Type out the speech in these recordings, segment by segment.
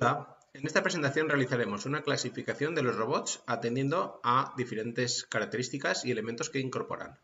En esta presentación realizaremos una clasificación de los robots atendiendo a diferentes características y elementos que incorporan.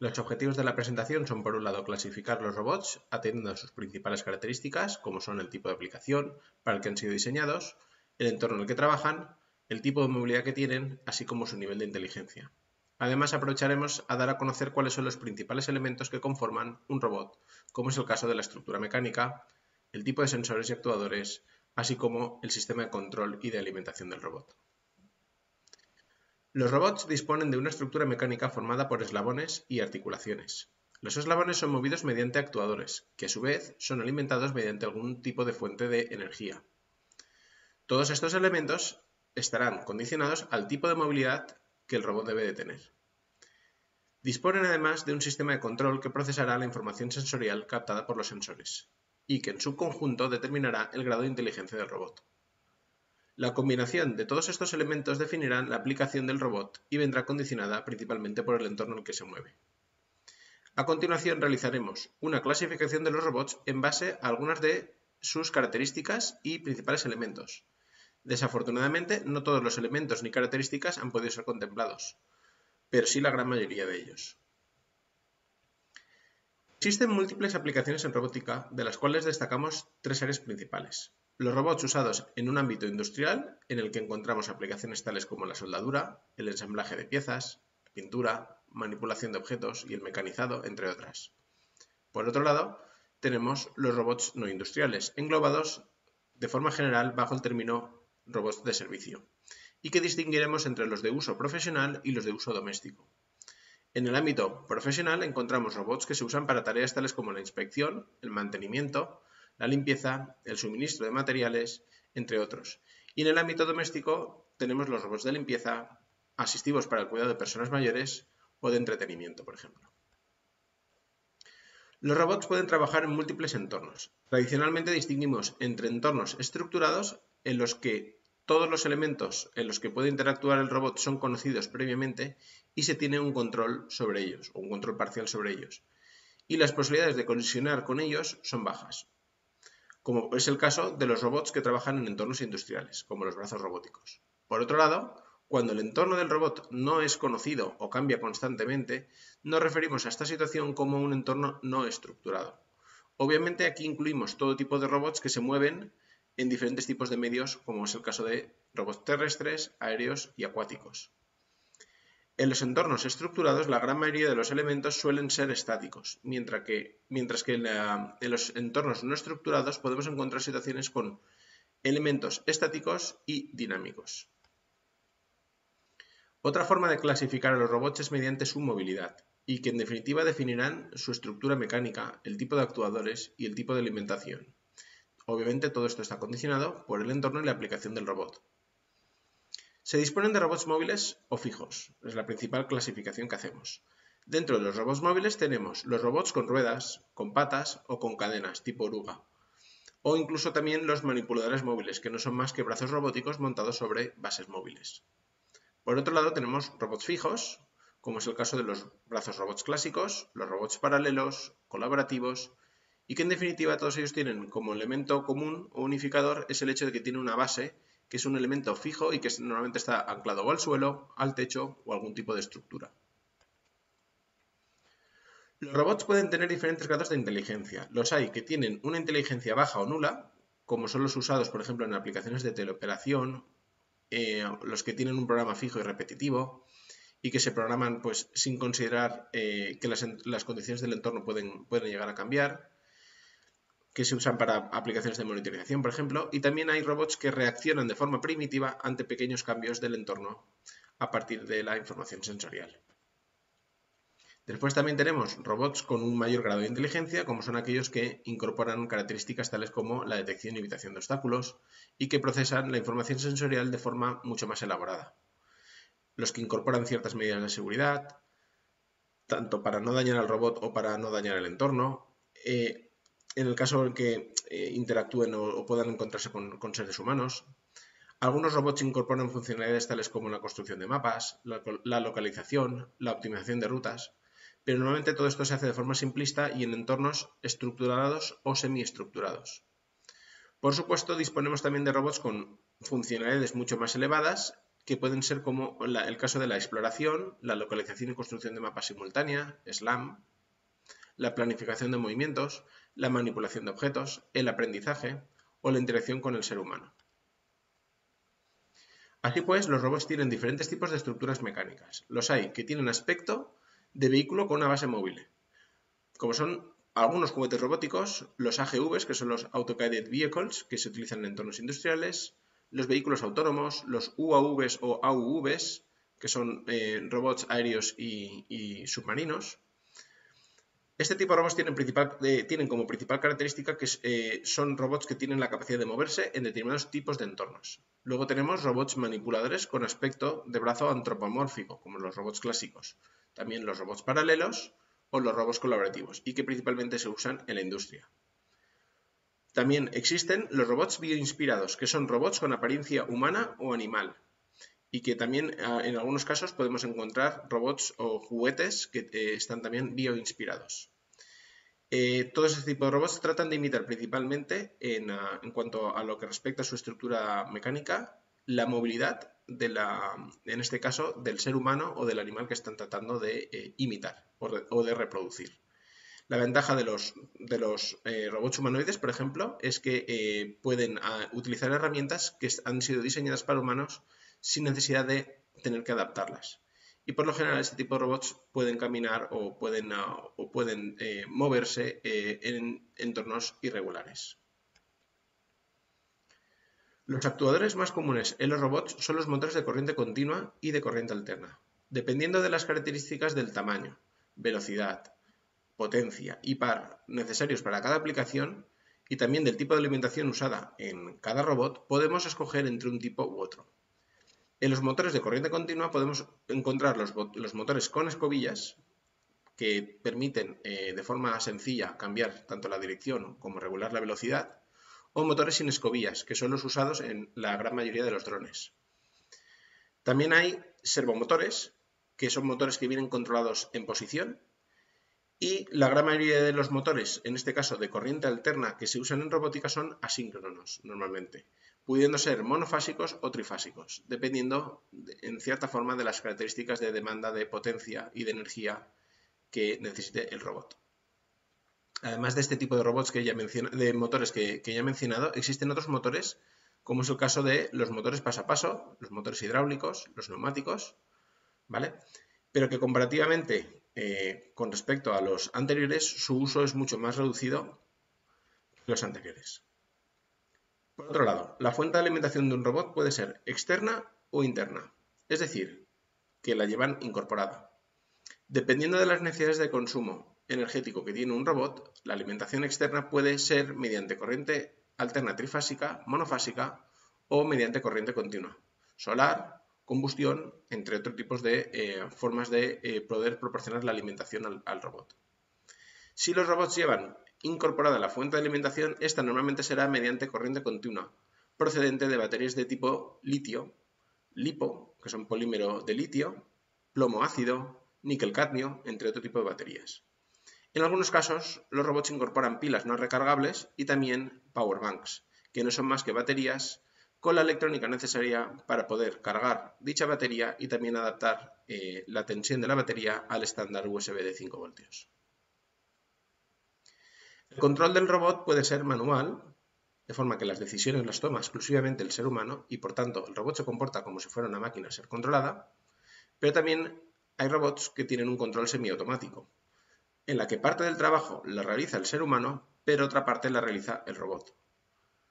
Los objetivos de la presentación son, por un lado, clasificar los robots atendiendo a sus principales características, como son el tipo de aplicación para el que han sido diseñados, el entorno en el que trabajan, el tipo de movilidad que tienen, así como su nivel de inteligencia. Además, aprovecharemos a dar a conocer cuáles son los principales elementos que conforman un robot, como es el caso de la estructura mecánica, el tipo de sensores y actuadores, así como el sistema de control y de alimentación del robot. Los robots disponen de una estructura mecánica formada por eslabones y articulaciones. Los eslabones son movidos mediante actuadores, que a su vez son alimentados mediante algún tipo de fuente de energía. Todos estos elementos estarán condicionados al tipo de movilidad que el robot debe de tener. Disponen además de un sistema de control que procesará la información sensorial captada por los sensores y que en su conjunto determinará el grado de inteligencia del robot. La combinación de todos estos elementos definirán la aplicación del robot y vendrá condicionada principalmente por el entorno en el que se mueve. A continuación realizaremos una clasificación de los robots en base a algunas de sus características y principales elementos, Desafortunadamente, no todos los elementos ni características han podido ser contemplados, pero sí la gran mayoría de ellos. Existen múltiples aplicaciones en robótica, de las cuales destacamos tres áreas principales. Los robots usados en un ámbito industrial, en el que encontramos aplicaciones tales como la soldadura, el ensamblaje de piezas, pintura, manipulación de objetos y el mecanizado, entre otras. Por otro lado, tenemos los robots no industriales, englobados de forma general bajo el término robots de servicio, y que distinguiremos entre los de uso profesional y los de uso doméstico. En el ámbito profesional encontramos robots que se usan para tareas tales como la inspección, el mantenimiento, la limpieza, el suministro de materiales, entre otros. Y en el ámbito doméstico tenemos los robots de limpieza, asistivos para el cuidado de personas mayores o de entretenimiento, por ejemplo. Los robots pueden trabajar en múltiples entornos. Tradicionalmente distinguimos entre entornos estructurados en los que todos los elementos en los que puede interactuar el robot son conocidos previamente y se tiene un control sobre ellos, o un control parcial sobre ellos. Y las posibilidades de colisionar con ellos son bajas, como es el caso de los robots que trabajan en entornos industriales, como los brazos robóticos. Por otro lado, cuando el entorno del robot no es conocido o cambia constantemente, nos referimos a esta situación como un entorno no estructurado. Obviamente aquí incluimos todo tipo de robots que se mueven en diferentes tipos de medios, como es el caso de robots terrestres, aéreos y acuáticos. En los entornos estructurados, la gran mayoría de los elementos suelen ser estáticos, mientras que, mientras que en, en los entornos no estructurados podemos encontrar situaciones con elementos estáticos y dinámicos. Otra forma de clasificar a los robots es mediante su movilidad, y que en definitiva definirán su estructura mecánica, el tipo de actuadores y el tipo de alimentación. Obviamente todo esto está condicionado por el entorno y la aplicación del robot. Se disponen de robots móviles o fijos, es la principal clasificación que hacemos. Dentro de los robots móviles tenemos los robots con ruedas, con patas o con cadenas, tipo oruga. O incluso también los manipuladores móviles, que no son más que brazos robóticos montados sobre bases móviles. Por otro lado tenemos robots fijos, como es el caso de los brazos robots clásicos, los robots paralelos, colaborativos, y que en definitiva todos ellos tienen como elemento común o unificador es el hecho de que tiene una base que es un elemento fijo y que normalmente está anclado al suelo, al techo o algún tipo de estructura. Los robots pueden tener diferentes grados de inteligencia. Los hay que tienen una inteligencia baja o nula, como son los usados, por ejemplo, en aplicaciones de teleoperación, eh, los que tienen un programa fijo y repetitivo, y que se programan pues, sin considerar eh, que las, condiciones del entorno pueden llegar a cambiar que se usan para aplicaciones de monitorización, por ejemplo, y también hay robots que reaccionan de forma primitiva ante pequeños cambios del entorno a partir de la información sensorial. Después también tenemos robots con un mayor grado de inteligencia, como son aquellos que incorporan características tales como la detección y evitación de obstáculos y que procesan la información sensorial de forma mucho más elaborada. Los que incorporan ciertas medidas de seguridad, tanto para no dañar al robot o para no dañar el entorno, eh, en el caso en que eh, interactúen o, puedan encontrarse con, seres humanos. Algunos robots incorporan funcionalidades tales como la construcción de mapas, la, localización, la optimización de rutas, pero normalmente todo esto se hace de forma simplista y en entornos estructurados o semiestructurados. Por supuesto, disponemos también de robots con funcionalidades mucho más elevadas, que pueden ser como el caso de la exploración, la localización y construcción de mapas simultánea, SLAM, la planificación de movimientos, la manipulación de objetos, el aprendizaje o la interacción con el ser humano. Así pues, los robots tienen diferentes tipos de estructuras mecánicas. Los hay que tienen aspecto de vehículo con una base móvil, como son algunos juguetes robóticos, los AGVs, que son los Auto-Guided Vehicles, que se utilizan en entornos industriales, los vehículos autónomos, los UAVs o AUVs, que son eh, robots aéreos y submarinos, este tipo de robots tienen, como principal característica que eh, son robots que tienen la capacidad de moverse en determinados tipos de entornos. Luego tenemos robots manipuladores con aspecto de brazo antropomórfico, como los robots clásicos. También los robots paralelos o los robots colaborativos, y que principalmente se usan en la industria. También existen los robots bioinspirados, que son robots con apariencia humana o animal, y que también ah, en algunos casos podemos encontrar robots o juguetes que eh, están también bioinspirados. Eh, todos este tipo de robots tratan de imitar principalmente en, ah, en, cuanto a lo que respecta a su estructura mecánica, la movilidad de la, en este caso, del ser humano o del animal que están tratando de eh, imitar o de, reproducir. La ventaja de los, de los robots humanoides, por ejemplo, es que pueden ah, utilizar herramientas que han sido diseñadas para humanos sin necesidad de tener que adaptarlas. Y por lo general este tipo de robots pueden caminar o pueden, ah, o pueden eh, moverse eh, en entornos irregulares. Los actuadores más comunes en los robots son los motores de corriente continua y de corriente alterna. Dependiendo de las características del tamaño, velocidad, potencia y par necesarios para cada aplicación y también del tipo de alimentación usada en cada robot, podemos escoger entre un tipo u otro. En los motores de corriente continua podemos encontrar los, motores con escobillas que permiten eh, de forma sencilla cambiar tanto la dirección como regular la velocidad, o motores sin escobillas, que son los usados en la gran mayoría de los drones. También hay servomotores, que son motores que vienen controlados en posición, y la gran mayoría de los motores, en este caso de corriente alterna, que se usan en robótica son asíncronos normalmente pudiendo ser monofásicos o trifásicos, dependiendo en cierta forma de las características de demanda de potencia y de energía que necesite el robot. Además de este tipo de robots que ya de motores que, ya he mencionado, existen otros motores, como es el caso de los motores paso a paso, los motores hidráulicos, los neumáticos, ¿vale? Pero que comparativamente eh, con respecto a los anteriores, su uso es mucho más reducido que los anteriores. Por otro lado, la fuente de alimentación de un robot puede ser externa o interna, es decir, que la llevan incorporada. Dependiendo de las necesidades de consumo energético que tiene un robot, la alimentación externa puede ser mediante corriente alterna trifásica, monofásica o mediante corriente continua, solar, combustión, entre otros tipos de eh, formas de eh, poder proporcionar la alimentación al robot. Si los robots llevan incorporada la fuente de alimentación, esta normalmente será mediante corriente continua, procedente de baterías de tipo litio, lipo, que son polímero de litio, plomo ácido, níquel-cadmio, entre otro tipo de baterías. En algunos casos, los robots incorporan pilas no recargables y también power banks, que no son más que baterías con la electrónica necesaria para poder cargar dicha batería y también adaptar eh, la tensión de la batería al estándar USB de 5 voltios. El control del robot puede ser manual, de forma que las decisiones las toma exclusivamente el ser humano y por tanto el robot se comporta como si fuera una máquina a ser controlada, pero también hay robots que tienen un control semiautomático, en la que parte del trabajo la realiza el ser humano, pero otra parte la realiza el robot,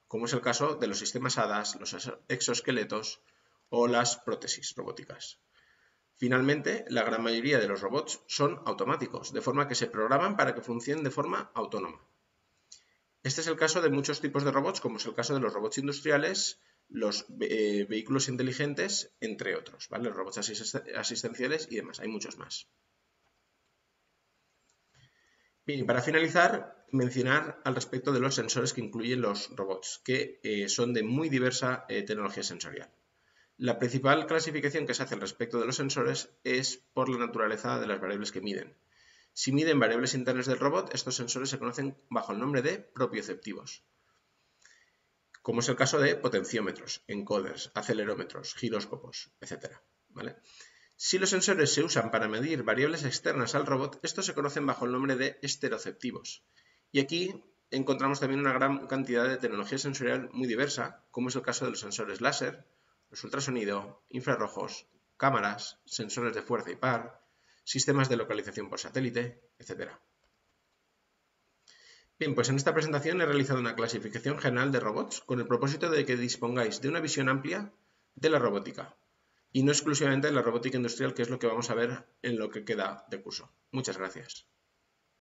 como es el caso de los sistemas HADAS, los exoesqueletos o las prótesis robóticas. Finalmente, la gran mayoría de los robots son automáticos, de forma que se programan para que funcionen de forma autónoma. Este es el caso de muchos tipos de robots, como es el caso de los robots industriales, los eh, vehículos inteligentes, entre otros. Los robots asistenciales y demás, hay muchos más. Bien, y para finalizar, mencionar al respecto de los sensores que incluyen los robots, que eh, son de muy diversa eh, tecnología sensorial. La principal clasificación que se hace al respecto de los sensores es por la naturaleza de las variables que miden. Si miden variables internas del robot, estos sensores se conocen bajo el nombre de propioceptivos. como es el caso de potenciómetros, encoders, acelerómetros, giróscopos, etc. Si los sensores se usan para medir variables externas al robot, estos se conocen bajo el nombre de esteroceptivos. Y aquí encontramos también una gran cantidad de tecnología sensorial muy diversa, como es el caso de los sensores láser, los ultrasonido, infrarrojos, cámaras, sensores de fuerza y par, sistemas de localización por satélite, etc. Bien, pues en esta presentación he realizado una clasificación general de robots con el propósito de que dispongáis de una visión amplia de la robótica y no exclusivamente de la robótica industrial, que es lo que vamos a ver en lo que queda de curso. Muchas gracias.